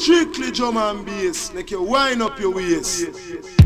Strictly drum and bass, make you wind up your waist.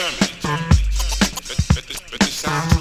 determined. But, but, but the sound.